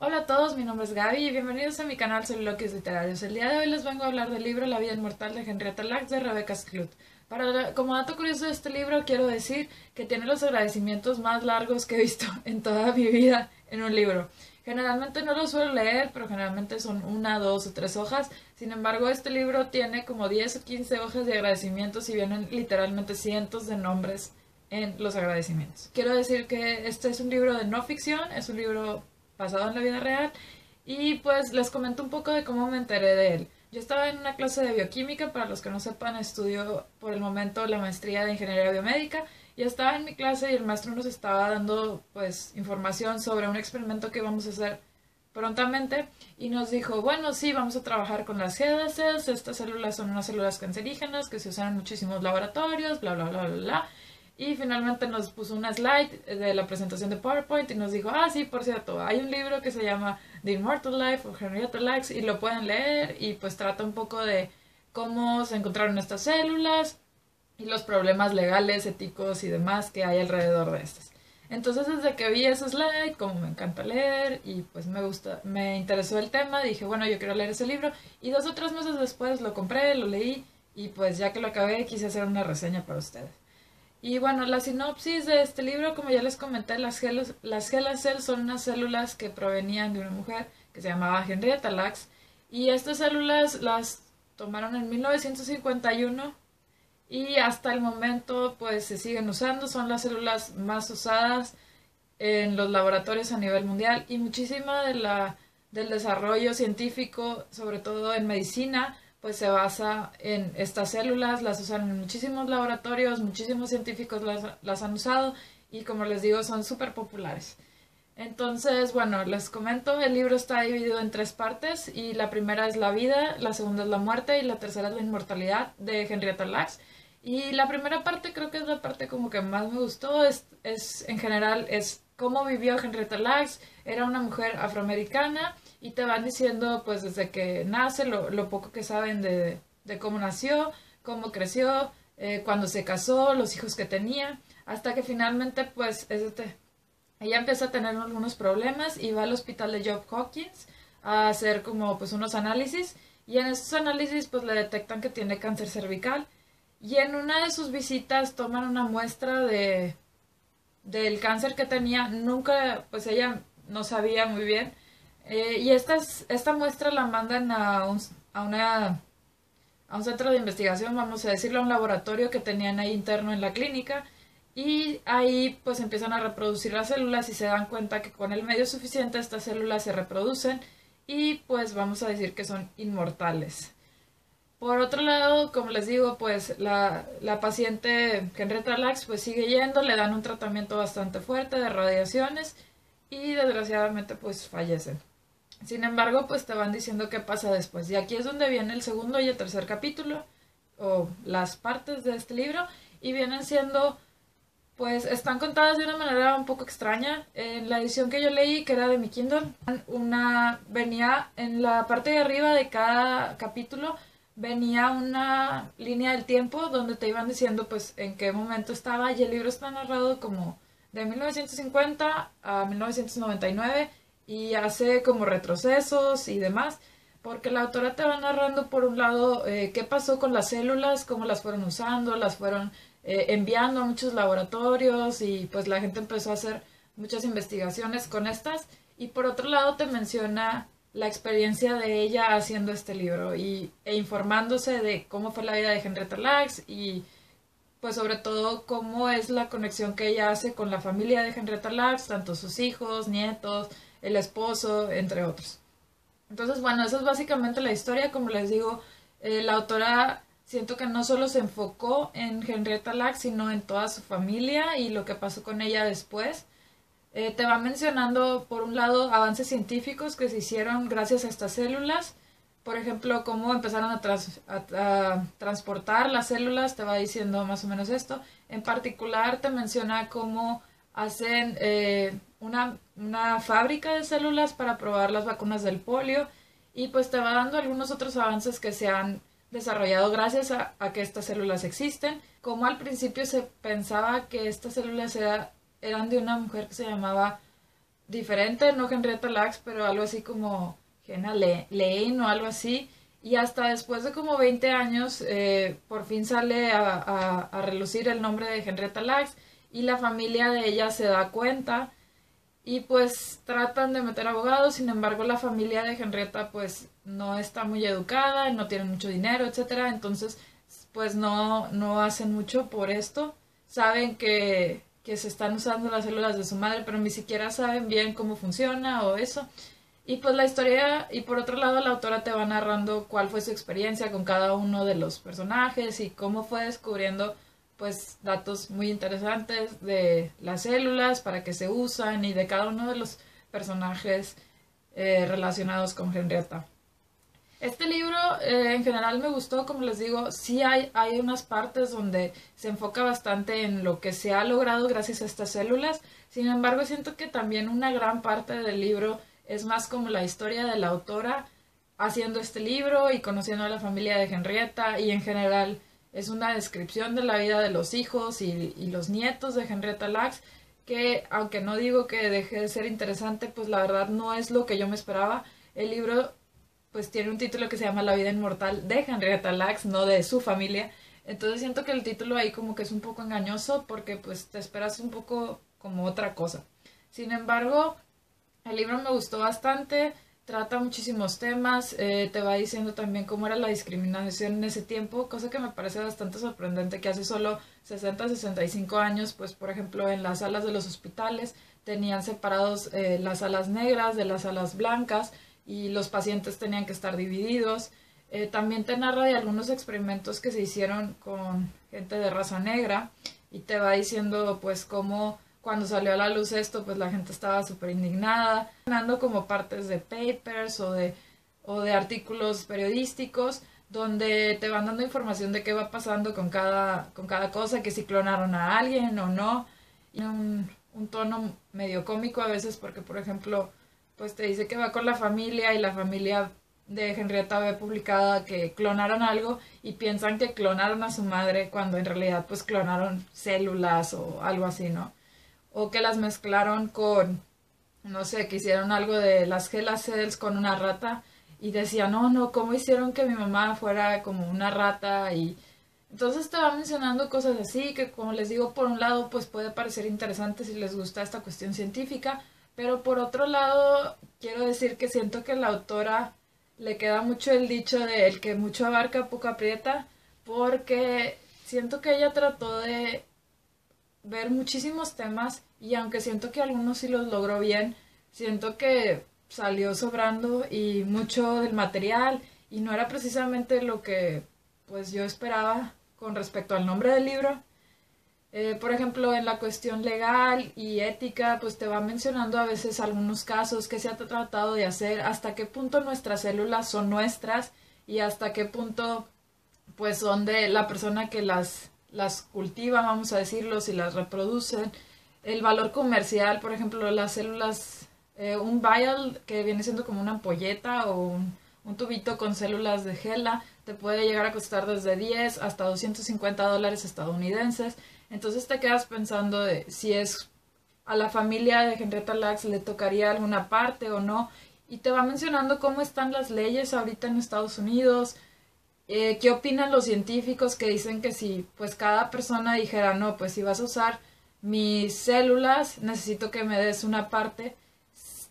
Hola a todos, mi nombre es Gaby y bienvenidos a mi canal Soliloquios Literarios. El día de hoy les vengo a hablar del libro La vida inmortal de Henrietta Lacks de Rebecca Skloot. Para, como dato curioso de este libro, quiero decir que tiene los agradecimientos más largos que he visto en toda mi vida en un libro. Generalmente no lo suelo leer, pero generalmente son una, dos o tres hojas. Sin embargo, este libro tiene como 10 o 15 hojas de agradecimientos y vienen literalmente cientos de nombres en los agradecimientos. Quiero decir que este es un libro de no ficción, es un libro basado en la vida real y pues les comento un poco de cómo me enteré de él. Yo estaba en una clase de bioquímica, para los que no sepan, estudio por el momento la maestría de ingeniería biomédica y estaba en mi clase y el maestro nos estaba dando pues información sobre un experimento que íbamos a hacer prontamente y nos dijo, bueno, sí, vamos a trabajar con las células, estas células son unas células cancerígenas que se usan en muchísimos laboratorios, bla, bla, bla, bla, bla. Y finalmente nos puso una slide de la presentación de PowerPoint y nos dijo, ah, sí, por cierto, hay un libro que se llama The Immortal Life of Henrietta Lacks y lo pueden leer y pues trata un poco de cómo se encontraron estas células y los problemas legales, éticos y demás que hay alrededor de estas. Entonces desde que vi ese slide, como me encanta leer y pues me gusta, me interesó el tema, dije, bueno, yo quiero leer ese libro y dos o tres meses después lo compré, lo leí y pues ya que lo acabé quise hacer una reseña para ustedes. Y bueno, la sinopsis de este libro, como ya les comenté, las, gelos, las cells son unas células que provenían de una mujer que se llamaba Henrietta Lacks. Y estas células las tomaron en 1951 y hasta el momento pues se siguen usando. Son las células más usadas en los laboratorios a nivel mundial y muchísima de la, del desarrollo científico, sobre todo en medicina, pues se basa en estas células, las usan en muchísimos laboratorios, muchísimos científicos las, han usado y como les digo son súper populares. Entonces, bueno, les comento, el libro está dividido en tres partes y la primera es la vida, la segunda es la muerte y la tercera es la inmortalidad de Henrietta Lacks. Y la primera parte creo que es la parte como que más me gustó, es, es en general es cómo vivió Henrietta Lacks, era una mujer afroamericana y te van diciendo pues desde que nace lo, lo poco que saben de, cómo nació, cómo creció, eh, cuando se casó, los hijos que tenía, hasta que finalmente pues este, ella empieza a tener algunos problemas y va al hospital de Job Hawkins a hacer como pues unos análisis y en esos análisis pues le detectan que tiene cáncer cervical y en una de sus visitas toman una muestra de del cáncer que tenía, nunca pues ella no sabía muy bien eh, y esta, muestra la mandan a un centro de investigación, vamos a decirlo, a un laboratorio que tenían ahí interno en la clínica. Y ahí pues empiezan a reproducir las células y se dan cuenta que con el medio suficiente estas células se reproducen y pues vamos a decir que son inmortales. Por otro lado, como les digo, pues la, la paciente Henrietta Lacks pues sigue yendo, le dan un tratamiento bastante fuerte de radiaciones y desgraciadamente pues fallecen. Sin embargo, pues te van diciendo qué pasa después. Y aquí es donde viene el segundo y el tercer capítulo, o las partes de este libro, y vienen siendo, pues están contadas de una manera un poco extraña. En la edición que yo leí, que era de mi Kindle, una, venía en la parte de arriba de cada capítulo, venía una línea del tiempo donde te iban diciendo pues en qué momento estaba y el libro está narrado como de 1950 a 1999 y hace como retrocesos y demás, porque la autora te va narrando por un lado eh, qué pasó con las células, cómo las fueron usando, las fueron eh, enviando a muchos laboratorios y pues la gente empezó a hacer muchas investigaciones con estas. Y por otro lado te menciona la experiencia de ella haciendo este libro y, e informándose de cómo fue la vida de Henrietta Lacks y pues sobre todo cómo es la conexión que ella hace con la familia de Henrietta Lacks, tanto sus hijos, nietos, el esposo, entre otros. Entonces, bueno, esa es básicamente la historia. Como les digo, eh, la autora siento que no solo se enfocó en Henrietta Lacks, sino en toda su familia y lo que pasó con ella después. Eh, te va mencionando, por un lado, avances científicos que se hicieron gracias a estas células. Por ejemplo, cómo empezaron a, transportar las células, te va diciendo más o menos esto. En particular, te menciona cómo hacen eh, una, una fábrica de células para probar las vacunas del polio y pues te va dando algunos otros avances que se han desarrollado gracias a, que estas células existen. Como al principio se pensaba que estas células eran de una mujer que se llamaba diferente, no Henrietta Lacks, pero algo así como Jenna Lane o algo así. Y hasta después de como 20 años, eh, por fin sale a, a, relucir el nombre de Henrietta Lacks y la familia de ella se da cuenta y pues tratan de meter abogados, sin embargo la familia de Henrietta pues no está muy educada, no tiene mucho dinero, etcétera, entonces pues no, no hacen mucho por esto. Saben que, que se están usando las células de su madre, pero ni siquiera saben bien cómo funciona o eso. Y pues la historia, y por otro lado la autora te va narrando cuál fue su experiencia con cada uno de los personajes y cómo fue descubriendo pues datos muy interesantes de las células, para qué se usan y de cada uno de los personajes eh, relacionados con Henrietta. Este libro eh, en general me gustó, como les digo, sí hay, hay unas partes donde se enfoca bastante en lo que se ha logrado gracias a estas células, sin embargo siento que también una gran parte del libro es más como la historia de la autora haciendo este libro y conociendo a la familia de Henrietta y en general es una descripción de la vida de los hijos y, los nietos de Henrietta Lacks, que aunque no digo que deje de ser interesante, pues la verdad no es lo que yo me esperaba. El libro pues tiene un título que se llama La vida inmortal de Henrietta Lacks, no de su familia. Entonces siento que el título ahí como que es un poco engañoso porque pues te esperas un poco como otra cosa. Sin embargo, el libro me gustó bastante trata muchísimos temas, eh, te va diciendo también cómo era la discriminación en ese tiempo, cosa que me parece bastante sorprendente que hace solo 60, 65 años, pues por ejemplo en las salas de los hospitales tenían separados eh, las salas negras de las salas blancas y los pacientes tenían que estar divididos. Eh, también te narra de algunos experimentos que se hicieron con gente de raza negra y te va diciendo pues cómo cuando salió a la luz esto, pues la gente estaba súper indignada, ganando como partes de papers o de, o de artículos periodísticos donde te van dando información de qué va pasando con cada, con cada cosa, que si clonaron a alguien o no, y un, un tono medio cómico a veces porque, por ejemplo, pues te dice que va con la familia y la familia de Henrietta ve publicada que clonaron algo y piensan que clonaron a su madre cuando en realidad pues clonaron células o algo así, ¿no? O que las mezclaron con, no sé, que hicieron algo de las Gela Cells con una rata y decía, no, no, ¿cómo hicieron que mi mamá fuera como una rata? Y entonces estaba mencionando cosas así que, como les digo, por un lado, pues puede parecer interesante si les gusta esta cuestión científica, pero por otro lado, quiero decir que siento que la autora le queda mucho el dicho de el que mucho abarca, poco aprieta, porque siento que ella trató de ver muchísimos temas y aunque siento que algunos sí los logró bien, siento que salió sobrando y mucho del material y no era precisamente lo que pues yo esperaba con respecto al nombre del libro. Eh, por ejemplo, en la cuestión legal y ética, pues te va mencionando a veces algunos casos que se ha tratado de hacer, hasta qué punto nuestras células son nuestras y hasta qué punto pues son de la persona que las las cultivan, vamos a decirlo, si las reproducen. El valor comercial, por ejemplo, las células, eh, un vial que viene siendo como una ampolleta o un, tubito con células de gela, te puede llegar a costar desde 10 hasta 250 dólares estadounidenses. Entonces te quedas pensando si es a la familia de Henrietta Lacks le tocaría alguna parte o no. Y te va mencionando cómo están las leyes ahorita en Estados Unidos, eh, ¿Qué opinan los científicos que dicen que si pues cada persona dijera, no, pues si vas a usar mis células, necesito que me des una parte?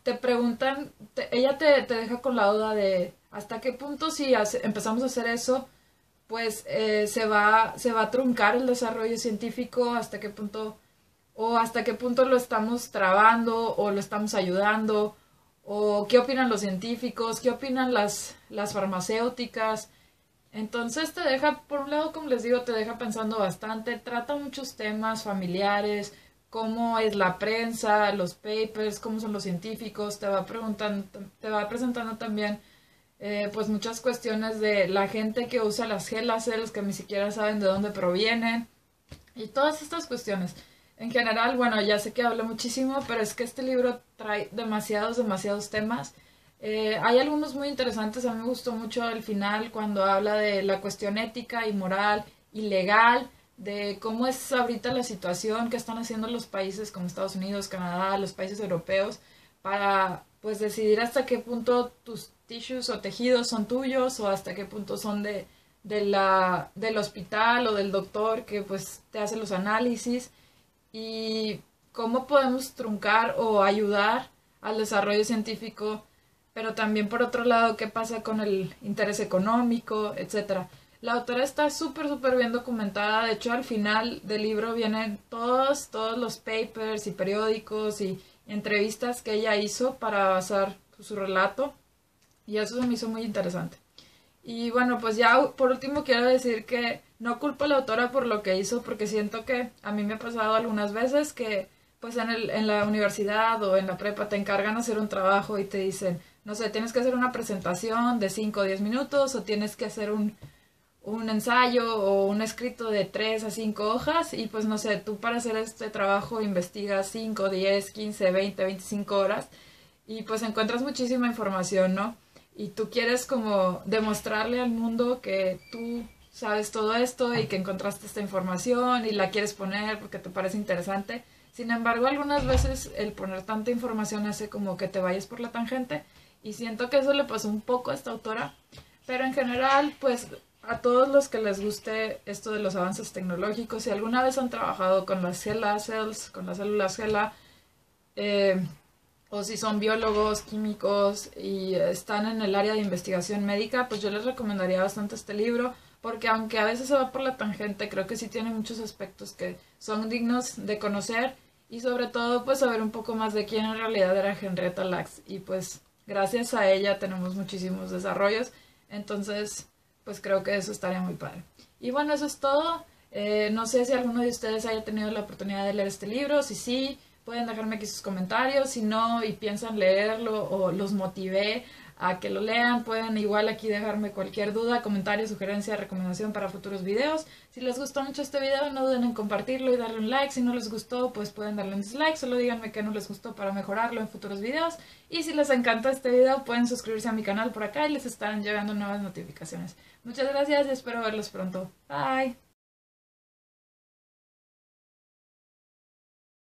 Te preguntan, ella te, te, deja con la duda de hasta qué punto si empezamos a hacer eso, pues eh, se, va, se va a truncar el desarrollo científico, hasta qué punto, o hasta qué punto lo estamos trabando o lo estamos ayudando, o qué opinan los científicos, qué opinan las, las farmacéuticas, entonces te deja, por un lado, como les digo, te deja pensando bastante, trata muchos temas familiares, cómo es la prensa, los papers, cómo son los científicos, te va preguntando, te va presentando también eh, pues muchas cuestiones de la gente que usa las gel láseres que ni siquiera saben de dónde provienen y todas estas cuestiones. En general, bueno, ya sé que hablo muchísimo, pero es que este libro trae demasiados, demasiados temas eh, hay algunos muy interesantes, a mí me gustó mucho el final cuando habla de la cuestión ética y moral y legal, de cómo es ahorita la situación que están haciendo los países como Estados Unidos, Canadá, los países europeos para pues decidir hasta qué punto tus tissues o tejidos son tuyos o hasta qué punto son de, de la, del hospital o del doctor que pues te hace los análisis y cómo podemos truncar o ayudar al desarrollo científico, pero también por otro lado qué pasa con el interés económico, etcétera. La autora está súper, súper bien documentada. De hecho, al final del libro vienen todos, todos los papers y periódicos y entrevistas que ella hizo para basar su relato. Y eso se me hizo muy interesante. Y bueno, pues ya por último quiero decir que no culpo a la autora por lo que hizo, porque siento que a mí me ha pasado algunas veces que pues en, el, en la universidad o en la prepa te encargan hacer un trabajo y te dicen, no sé, tienes que hacer una presentación de 5 o 10 minutos o tienes que hacer un, un ensayo o un escrito de 3 a 5 hojas y pues no sé, tú para hacer este trabajo investigas 5, 10, 15, 20, 25 horas y pues encuentras muchísima información, ¿no? Y tú quieres como demostrarle al mundo que tú sabes todo esto y que encontraste esta información y la quieres poner porque te parece interesante. Sin embargo, algunas veces el poner tanta información hace como que te vayas por la tangente y siento que eso le pasó un poco a esta autora. Pero en general, pues a todos los que les guste esto de los avances tecnológicos, si alguna vez han trabajado con las HeLa cells, con las células HeLa, eh, o si son biólogos, químicos y están en el área de investigación médica, pues yo les recomendaría bastante este libro, porque aunque a veces se va por la tangente, creo que sí tiene muchos aspectos que son dignos de conocer y sobre todo pues saber un poco más de quién en realidad era Henrietta Lacks y pues gracias a ella tenemos muchísimos desarrollos, entonces pues creo que eso estaría muy padre. Y bueno, eso es todo. Eh, no sé si alguno de ustedes haya tenido la oportunidad de leer este libro. Si sí, pueden dejarme aquí sus comentarios. Si no y piensan leerlo o los motivé a que lo lean, pueden igual aquí dejarme cualquier duda, comentario, sugerencia, recomendación para futuros videos. Si les gustó mucho este video, no duden en compartirlo y darle un like. Si no les gustó, pues pueden darle un dislike. Solo díganme que no les gustó para mejorarlo en futuros videos. Y si les encanta este video, pueden suscribirse a mi canal por acá y les estarán llegando nuevas notificaciones. Muchas gracias y espero verlos pronto. Bye.